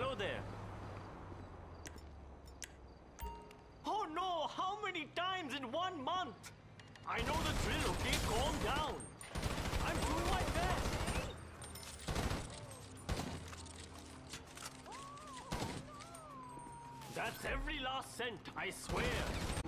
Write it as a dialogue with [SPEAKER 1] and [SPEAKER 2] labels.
[SPEAKER 1] Hello there. Oh no! How many times in one month? I know the drill, okay? Calm down. I'm doing my best. That's every last cent, I swear.